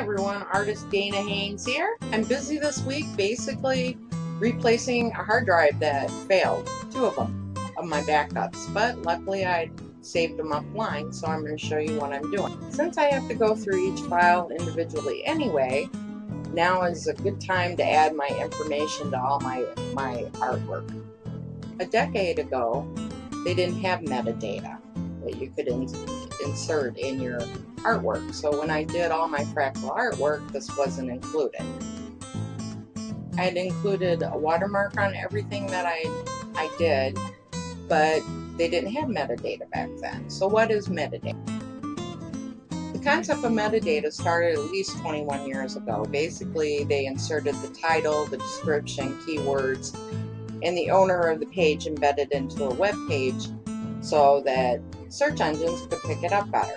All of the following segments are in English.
everyone, artist Dana Haynes here. I'm busy this week basically replacing a hard drive that failed, two of them, of my backups, but luckily I saved them offline, so I'm going to show you what I'm doing. Since I have to go through each file individually anyway, now is a good time to add my information to all my, my artwork. A decade ago, they didn't have metadata that you could in insert in your artwork. So when I did all my fractal artwork, this wasn't included. I had included a watermark on everything that I, I did, but they didn't have metadata back then. So what is metadata? The concept of metadata started at least 21 years ago. Basically, they inserted the title, the description, keywords, and the owner of the page embedded into a web page so that search engines could pick it up better.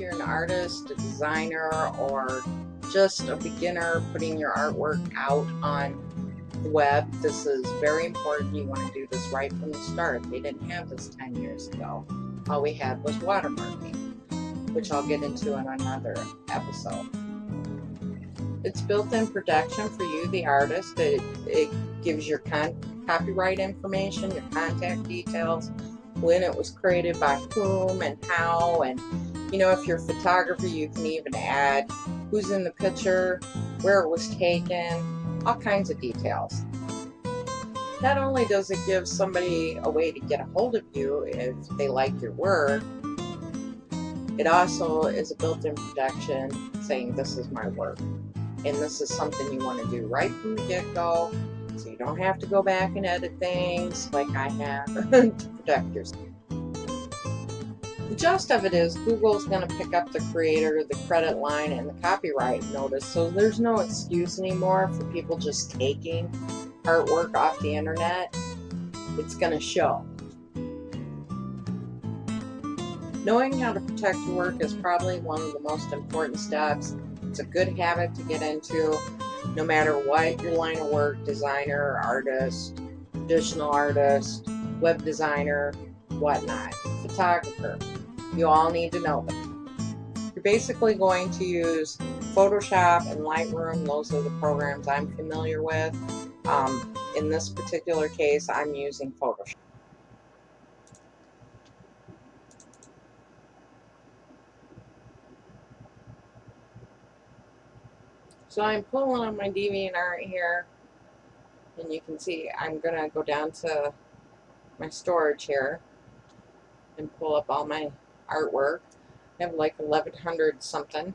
You're an artist, a designer, or just a beginner putting your artwork out on the web, this is very important. You want to do this right from the start. They didn't have this 10 years ago. All we had was watermarking, which I'll get into in another episode. It's built-in protection for you, the artist. It, it gives your copyright information, your contact details, when it was created by whom and how and you know if you're a photographer you can even add who's in the picture where it was taken all kinds of details not only does it give somebody a way to get a hold of you if they like your work it also is a built-in protection saying this is my work and this is something you want to do right from the get-go so you don't have to go back and edit things like I have to protect yourself. The gist of it is Google's going to pick up the creator, the credit line, and the copyright notice, so there's no excuse anymore for people just taking artwork off the internet. It's going to show. Knowing how to protect your work is probably one of the most important steps. It's a good habit to get into no matter what your line of work, designer, artist, traditional artist, web designer, whatnot, photographer, you all need to know them. You're basically going to use Photoshop and Lightroom. Those are the programs I'm familiar with. Um, in this particular case, I'm using Photoshop. So I'm pulling on my DeviantArt here, and you can see I'm going to go down to my storage here and pull up all my artwork. I have like 1100 something,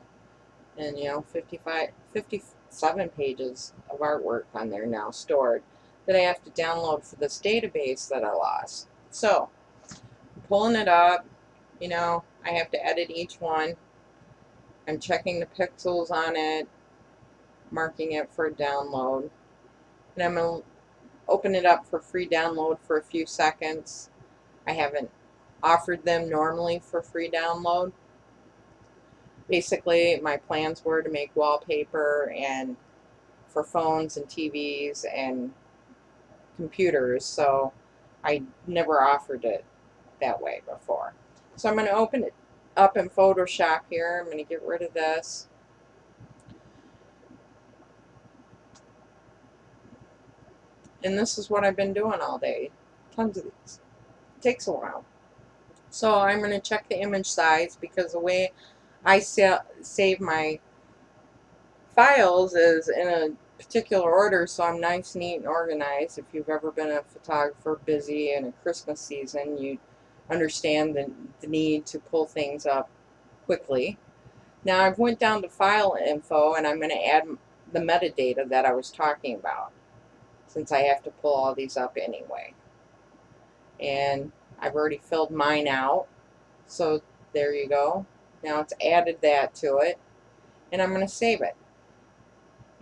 and you know, 55, 57 pages of artwork on there now stored that I have to download for this database that I lost. So, pulling it up, you know, I have to edit each one. I'm checking the pixels on it, marking it for download. And I'm going to open it up for free download for a few seconds. I haven't offered them normally for free download. Basically, my plans were to make wallpaper and for phones and TVs and computers, so I never offered it that way before. So I'm going to open it up in Photoshop here. I'm going to get rid of this. And this is what I've been doing all day. Tons of these. It takes a while. So I'm going to check the image size because the way I sa save my files is in a particular order so I'm nice, neat, and organized. If you've ever been a photographer busy in a Christmas season, you understand the, the need to pull things up quickly. Now I've went down to file info and I'm going to add the metadata that I was talking about since I have to pull all these up anyway. And I've already filled mine out. So there you go. Now it's added that to it. And I'm going to save it.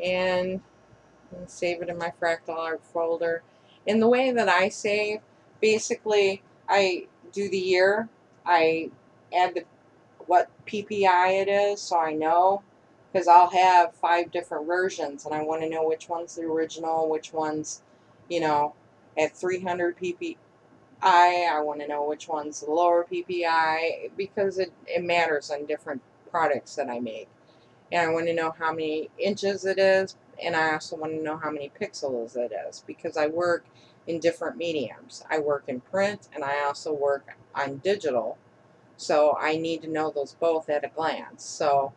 And save it in my fractal art folder. In the way that I save, basically I do the year. I add the, what PPI it is so I know because I'll have five different versions and I want to know which one's the original, which one's, you know, at 300 PPI. I I want to know which one's the lower PPI because it, it matters on different products that I make. and I want to know how many inches it is, and I also want to know how many pixels it is because I work in different mediums. I work in print and I also work on digital, so I need to know those both at a glance. So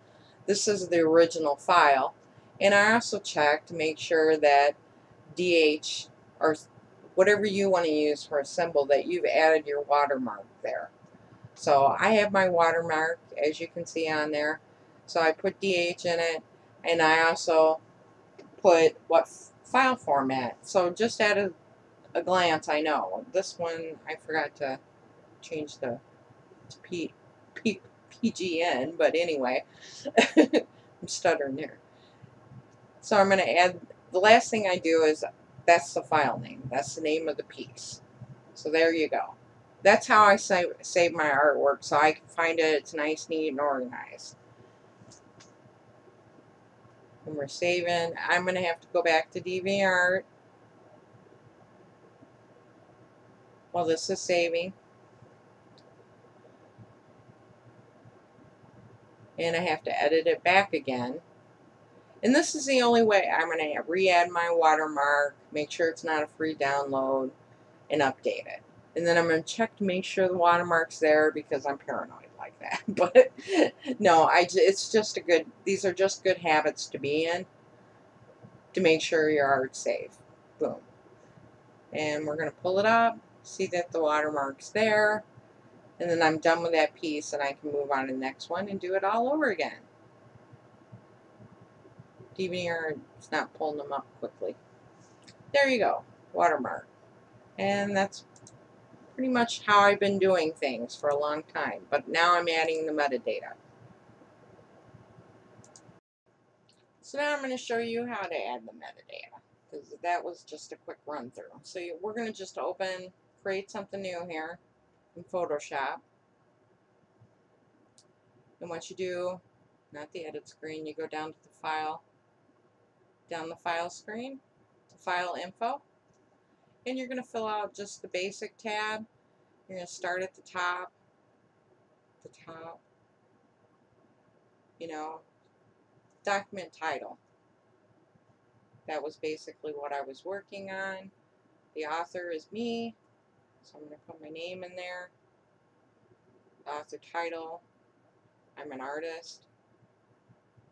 this is the original file, and I also check to make sure that DH or whatever you want to use for a symbol that you've added your watermark there. So I have my watermark as you can see on there. So I put DH in it and I also put what file format. So just at a, a glance I know. This one I forgot to change the to P, P, PGN, but anyway, I'm stuttering there. So I'm going to add, the last thing I do is, that's the file name. That's the name of the piece. So there you go. That's how I save, save my artwork so I can find it. It's nice, neat, and organized. When we're saving, I'm going to have to go back to DeviantArt Well, this is saving. And I have to edit it back again. And this is the only way I'm going to re-add my watermark, make sure it's not a free download, and update it. And then I'm going to check to make sure the watermark's there because I'm paranoid like that. But no, I, it's just a good, these are just good habits to be in to make sure your art's safe. Boom. And we're going to pull it up, see that the watermark's there, and then I'm done with that piece and I can move on to the next one and do it all over again. DeviantArt is not pulling them up quickly. There you go, watermark. And that's pretty much how I've been doing things for a long time, but now I'm adding the metadata. So now I'm going to show you how to add the metadata, because that was just a quick run through. So we're going to just open, create something new here in Photoshop. And once you do, not the edit screen, you go down to the file, down the file screen, to file info, and you're going to fill out just the basic tab. You're going to start at the top, the top, you know, document title. That was basically what I was working on. The author is me, so I'm going to put my name in there. The author title, I'm an artist.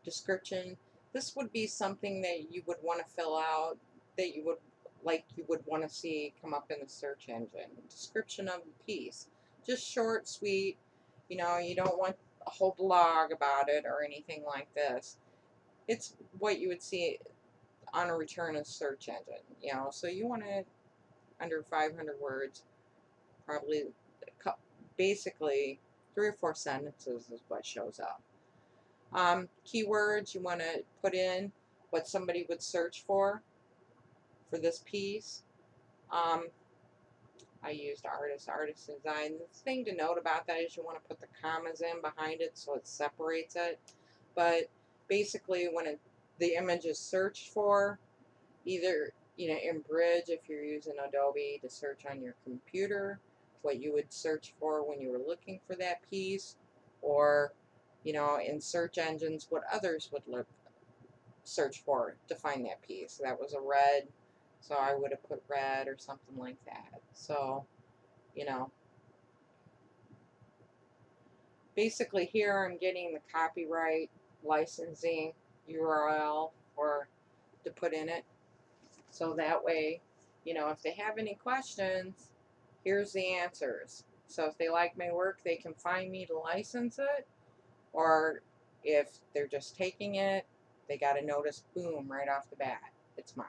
Description, this would be something that you would want to fill out, that you would like you would want to see come up in the search engine. Description of the piece. Just short, sweet. You know, you don't want a whole blog about it or anything like this. It's what you would see on a return of search engine. You know, so you want it under 500 words. Probably, basically, three or four sentences is what shows up. Um, keywords you want to put in what somebody would search for for this piece. Um, I used artist, artist design. The thing to note about that is you want to put the commas in behind it so it separates it. But basically when it, the image is searched for, either you know in Bridge if you're using Adobe to search on your computer, what you would search for when you were looking for that piece, or you know in search engines what others would look search for to find that piece. That was a red so I would have put red or something like that. So, you know. Basically here I'm getting the copyright licensing URL for to put in it. So that way, you know, if they have any questions, here's the answers. So if they like my work, they can find me to license it. Or if they're just taking it, they got a notice, boom, right off the bat. It's mine.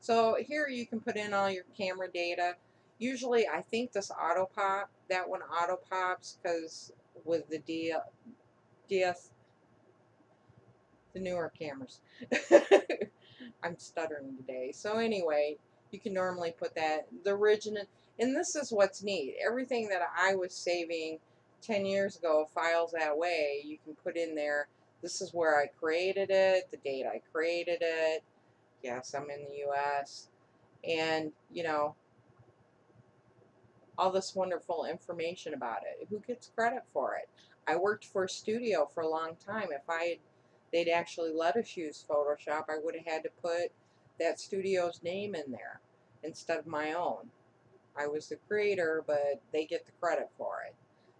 So here you can put in all your camera data. Usually I think this auto pop, that one auto pops because with the D, DS, the newer cameras. I'm stuttering today. So anyway, you can normally put that, the original, and this is what's neat. Everything that I was saving 10 years ago, files that way, you can put in there, this is where I created it, the date I created it, Yes, I'm in the U.S. And, you know, all this wonderful information about it. Who gets credit for it? I worked for a studio for a long time. If I had they'd actually let us use Photoshop, I would have had to put that studio's name in there instead of my own. I was the creator, but they get the credit for it.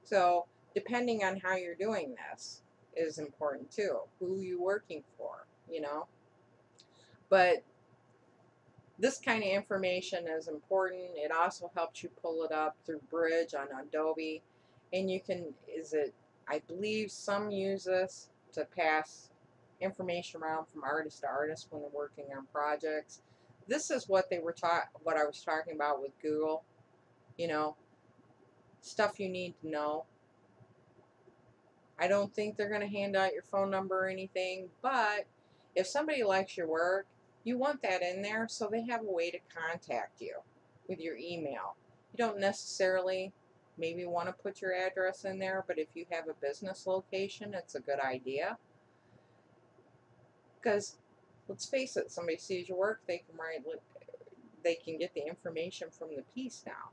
So depending on how you're doing this is important too. Who you working for, you know? But this kind of information is important. It also helps you pull it up through Bridge on Adobe. And you can, is it, I believe some use this to pass information around from artist to artist when they're working on projects. This is what they were taught, what I was talking about with Google. You know, stuff you need to know. I don't think they're going to hand out your phone number or anything, but if somebody likes your work, you want that in there so they have a way to contact you with your email. You don't necessarily maybe want to put your address in there, but if you have a business location, it's a good idea. Because let's face it, somebody sees your work, they can write, they can get the information from the piece now.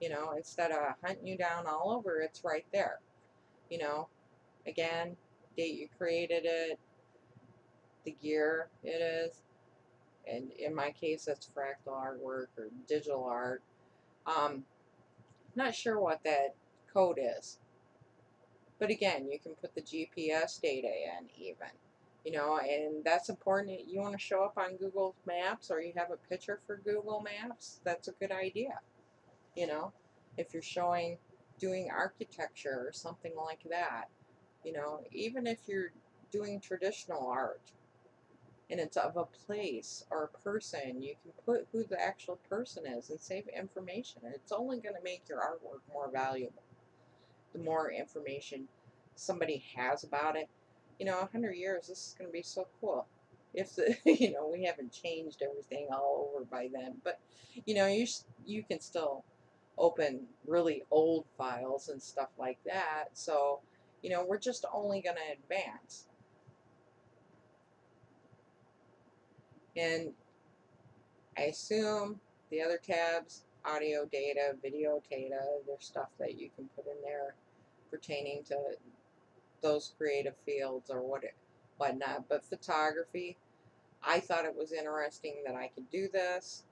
You know, instead of hunting you down all over, it's right there. You know, again, date you created it, the year it is, and in my case that's fractal artwork or digital art. Um, not sure what that code is. But again, you can put the GPS data in even. You know, and that's important. You want to show up on Google Maps or you have a picture for Google Maps, that's a good idea. You know, if you're showing doing architecture or something like that. You know, even if you're doing traditional art, and it's of a place or a person, you can put who the actual person is and save information. And it's only going to make your artwork more valuable. The more information somebody has about it. You know, a 100 years, this is going to be so cool. If the, you know, we haven't changed everything all over by then, but you know, you you can still open really old files and stuff like that. So, you know, we're just only going to advance. And I assume the other tabs, audio data, video data, there's stuff that you can put in there pertaining to those creative fields or what it, whatnot. But photography, I thought it was interesting that I could do this.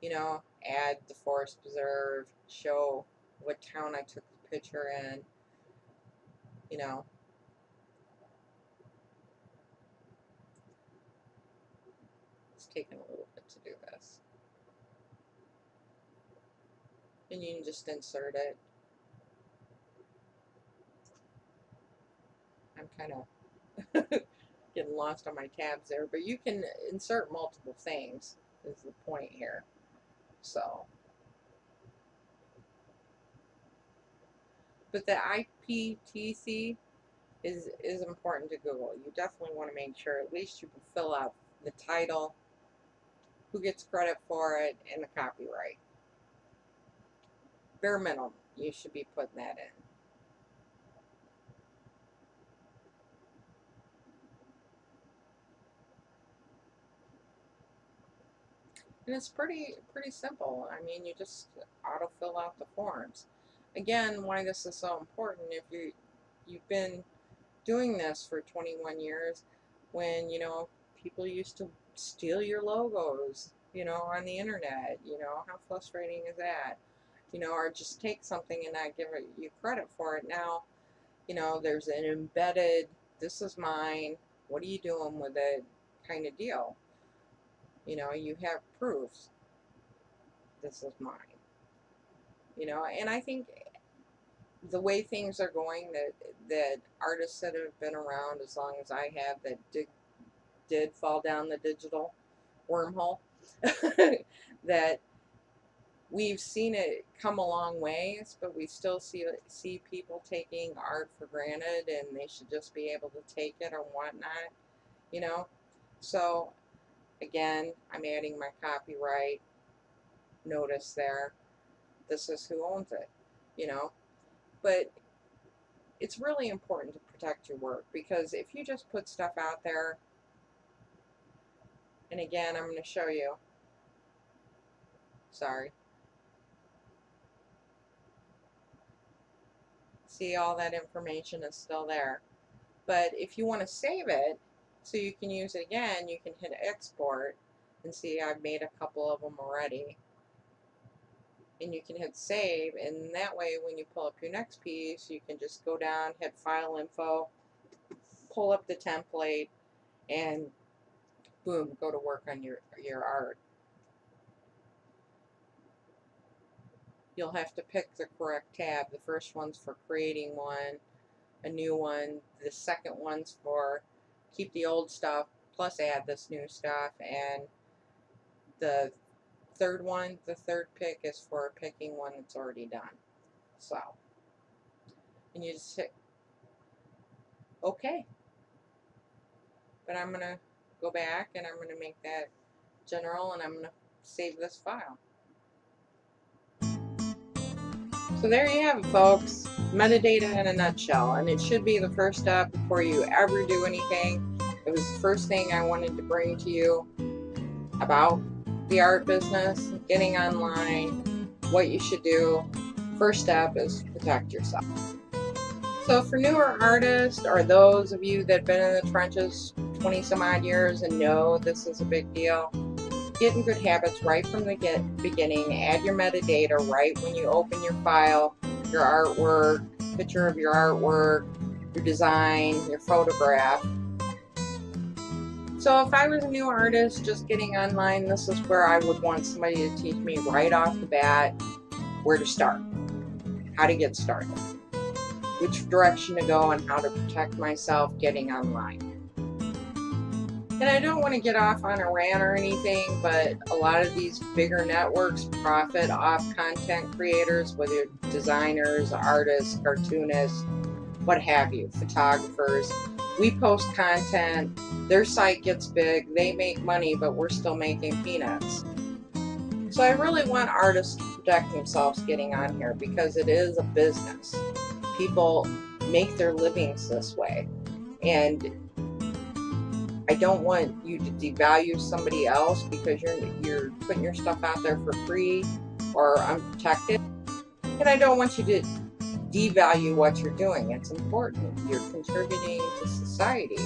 You know, add the forest preserve, show what town I took the picture in. You know, it's taking a little bit to do this. And you can just insert it. I'm kind of getting lost on my tabs there, but you can insert multiple things is the point here. So, but the IPTC is is important to Google. You definitely want to make sure at least you can fill out the title, who gets credit for it, and the copyright. Bare minimum, you should be putting that in. And it's pretty pretty simple. I mean, you just auto-fill out the forms. Again, why this is so important, if you, you've been doing this for 21 years, when, you know, people used to steal your logos, you know, on the internet. You know, how frustrating is that? You know, or just take something and not give it, you credit for it. Now, you know, there's an embedded, this is mine, what are you doing with it kind of deal. You know, you have proofs. This is mine. You know, and I think the way things are going that that artists that have been around as long as I have that did did fall down the digital wormhole, that we've seen it come a long ways, but we still see see people taking art for granted, and they should just be able to take it or whatnot, you know. So, again, I'm adding my copyright notice there. This is who owns it, you know. But it's really important to protect your work because if you just put stuff out there and again, I'm going to show you. Sorry. See, all that information is still there. But if you want to save it, so you can use it again. You can hit export and see I've made a couple of them already. And you can hit save and that way when you pull up your next piece you can just go down, hit file info, pull up the template and boom, go to work on your, your art. You'll have to pick the correct tab. The first one's for creating one, a new one. The second one's for keep the old stuff plus add this new stuff and the third one, the third pick is for picking one that's already done. So, and you just hit OK. But I'm going to go back and I'm going to make that general and I'm going to save this file. So there you have it folks, metadata in a nutshell and it should be the first step before you ever do anything. It was the first thing I wanted to bring to you about the art business, getting online, what you should do. First step is protect yourself. So for newer artists or those of you that have been in the trenches 20 some odd years and know this is a big deal, get in good habits right from the get beginning. Add your metadata right when you open your file, your artwork, picture of your artwork, your design, your photograph. So if I was a new artist just getting online, this is where I would want somebody to teach me right off the bat where to start, how to get started which direction to go and how to protect myself getting online. And I don't want to get off on a rant or anything, but a lot of these bigger networks profit off content creators, whether designers, artists, cartoonists, what have you, photographers. We post content, their site gets big, they make money, but we're still making peanuts. So I really want artists to protect themselves getting on here because it is a business people make their livings this way. And I don't want you to devalue somebody else because you're you're putting your stuff out there for free or unprotected. And I don't want you to devalue what you're doing. It's important. You're contributing to society.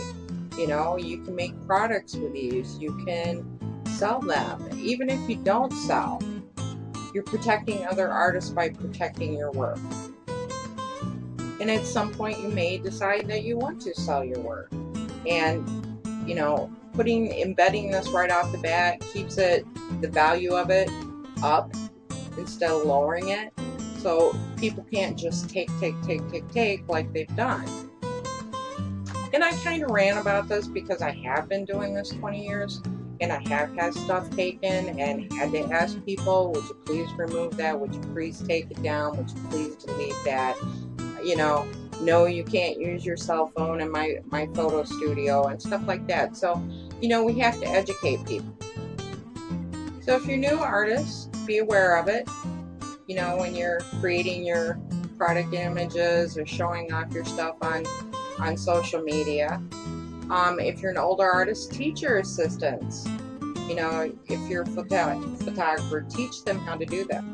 You know, you can make products with these. You can sell them. Even if you don't sell, you're protecting other artists by protecting your work. And at some point, you may decide that you want to sell your work. And, you know, putting, embedding this right off the bat keeps it, the value of it up instead of lowering it. So people can't just take, take, take, take, take like they've done. And I kind of ran about this because I have been doing this 20 years and I have had stuff taken and had to ask people, would you please remove that? Would you please take it down? Would you please delete that? you know, no, you can't use your cell phone in my, my photo studio and stuff like that. So, you know, we have to educate people. So if you're new artists, be aware of it. You know, when you're creating your product images or showing off your stuff on, on social media. Um, if you're an older artist, teach your assistants. You know, if you're a photographer, teach them how to do that.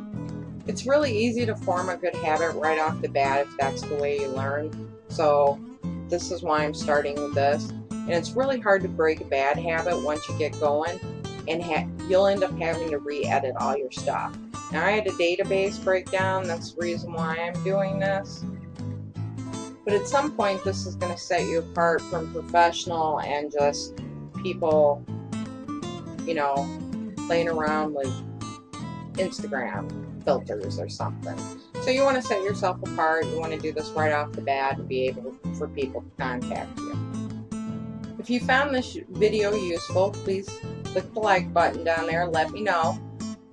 It's really easy to form a good habit right off the bat if that's the way you learn. So this is why I'm starting with this. And it's really hard to break a bad habit once you get going and you'll end up having to re-edit all your stuff. Now I had a database breakdown, that's the reason why I'm doing this. But at some point this is going to set you apart from professional and just people, you know, playing around with Instagram filters or something. So you want to set yourself apart. You want to do this right off the bat and be able for people to contact you. If you found this video useful, please click the like button down there. Let me know.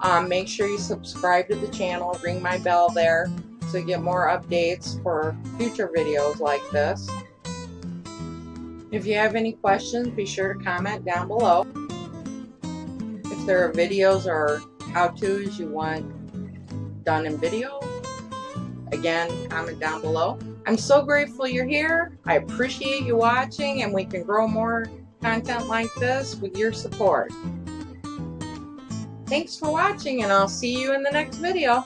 Um, make sure you subscribe to the channel. Ring my bell there so you get more updates for future videos like this. If you have any questions, be sure to comment down below. If there are videos or how-tos you want done in video, again, comment down below. I'm so grateful you're here. I appreciate you watching and we can grow more content like this with your support. Thanks for watching and I'll see you in the next video.